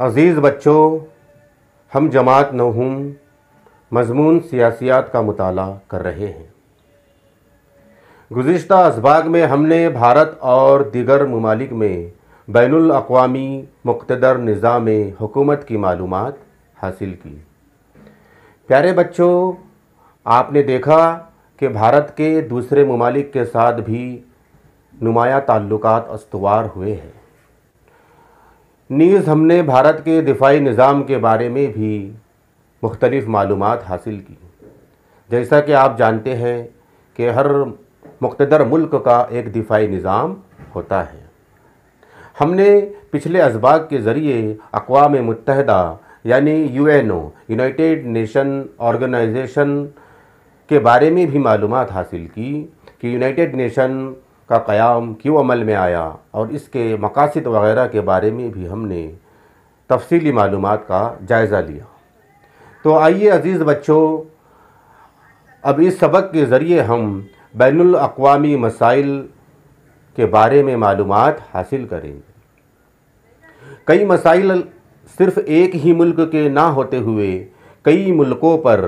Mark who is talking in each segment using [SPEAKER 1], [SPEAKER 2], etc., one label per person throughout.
[SPEAKER 1] अज़ीज़ बच्चों, हम जमात नहुम, मजमून सियासियात का मुताला कर रहे हैं। गुज्त असबाग में हमने भारत और दीगर ममालिक में बैन अवी मुख्तर निज़ाम हुकूमत की मालूम हासिल की। प्यारे बच्चों, आपने देखा कि भारत के दूसरे ममालिक के साथ भी नुमाया ताल्लुक़ अस्तवार हुए हैं। नीज़ हमने भारत के दिफाई निज़ाम के बारे में भी मुख्तलिफ़ मालूम हासिल की। जैसा कि आप जानते हैं कि हर मुख्तर मुल्क का एक दिफाई निज़ाम होता है। हमने पिछले इसबाक के ज़रिए अकवा मुतहदा यानी U N O United Nation organisation के बारे में भी मालूम हासिल की कि यूनाइटेड नेशन का क़याम क्यों अमल में आया? और इसके मकासद वगैरह के बारे में भी हमने तफसीली मालूम का जायज़ा लिया। तो आइए अज़ीज़ बच्चों, अब इस सबक के ज़रिए हम बैन अवी मसाइल के बारे में मालूम हासिल करेंगे कई मसाइल सिर्फ़ एक ही मुल्क के ना होते हुए, कई मुल्कों पर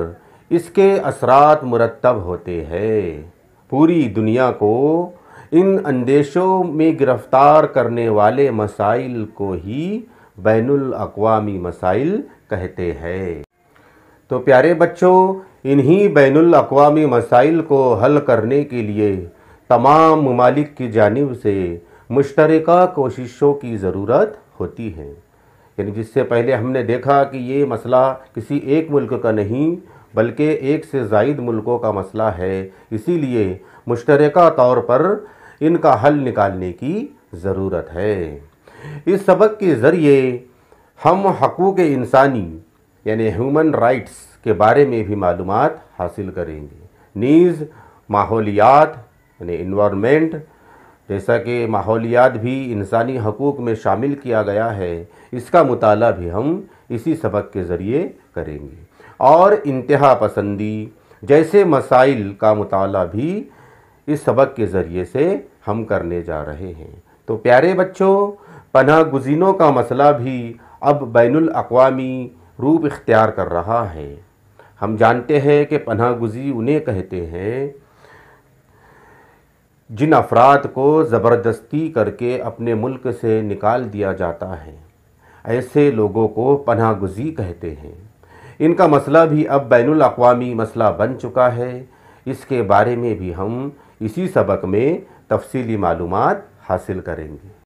[SPEAKER 1] इसके असरात मुरतब होते हैं। पूरी दुनिया को इन अंदेशों में गिरफ़्तार करने वाले मसाइल को ही बैन अवी मसाइल कहते हैं। तो प्यारे बच्चों, इन्हीं बैन अवी मसाइल को हल करने के लिए तमाम ममालिक की जानब से मुश्तरक कोशिशों की ज़रूरत होती है। यानी जिससे पहले हमने देखा कि ये मसला किसी एक मुल्क का नहीं, बल्कि एक से जायद मुल्कों का मसला है। इसीलिए मुश्तरक तौर पर इनका हल निकालने की ज़रूरत है। इस सबक के ज़रिए हम हकूक़ इंसानी, यानी ह्यूमन राइट्स के बारे में भी मालूम हासिल करेंगे। नीज़, माहौलियात, यानी इन्वामेंट जैसा कि माहौलियात भी इंसानी हकूक़ में शामिल किया गया है, इसका मुताला भी हम इसी सबक के ज़रिए करेंगे। और इंतहा पसंदी, जैसे मसाइल का मुताला भी इस सबक के ज़रिए से हम करने जा रहे हैं। तो प्यारे बच्चों पनाह गुजीनों का मसला भी अब बैन अवी रूप इख्तियार कर रहा है। हम जानते हैं कि पनाह गुजी उन्हें कहते हैं, जिन अफराद को ज़बरदस्ती करके अपने मुल्क से निकाल दिया जाता है, ऐसे लोगों को पनाह गुजी कहते हैं। इनका मसला भी अब बैन अवी मसला बन चुका है। इसके बारे में भी हम इसी सबक में तफसीली मालूम हासिल करेंगे।